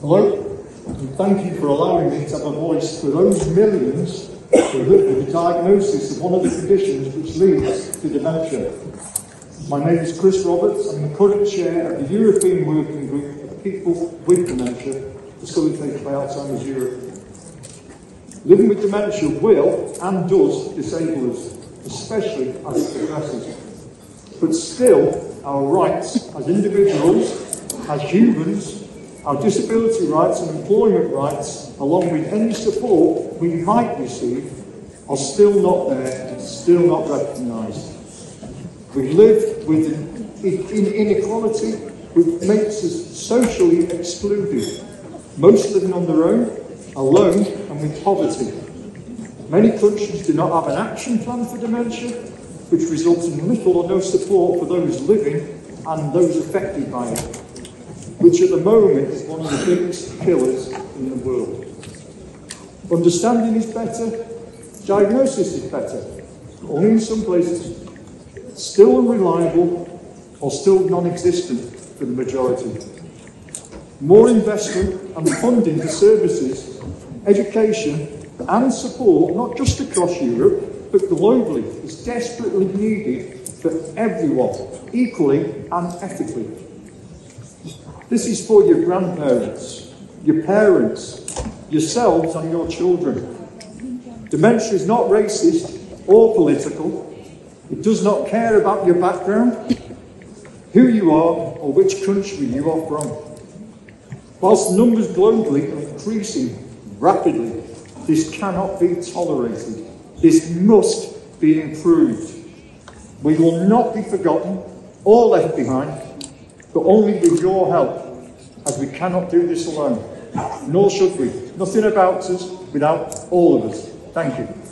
Hello, and thank you for allowing me to have a voice for those millions who live with the diagnosis of one of the conditions which leads to dementia. My name is Chris Roberts. I'm the current chair of the European Working Group of People with Dementia, facilitated by Alzheimer's Europe. Living with dementia will and does disable us, especially as it progresses. But still, our rights as individuals, as humans, our disability rights and employment rights, along with any support we might receive, are still not there, and still not recognised. We live with in inequality which makes us socially excluded, most living on their own, alone and with poverty. Many countries do not have an action plan for dementia, which results in little or no support for those living and those affected by it, which at the moment is one of the biggest killers in the world. Understanding is better, diagnosis is better, only in some places, still unreliable or still non-existent for the majority. More investment and funding for services, education and support, not just across Europe, but globally, is desperately needed for everyone, equally and ethically. This is for your grandparents, your parents, yourselves and your children. Dementia is not racist or political. It does not care about your background, who you are, or which country you are from. Whilst numbers globally are increasing rapidly, this cannot be tolerated. This must be improved. We will not be forgotten or left behind, but only with your help, as we cannot do this alone. Nor should we. Nothing about us without all of us. Thank you.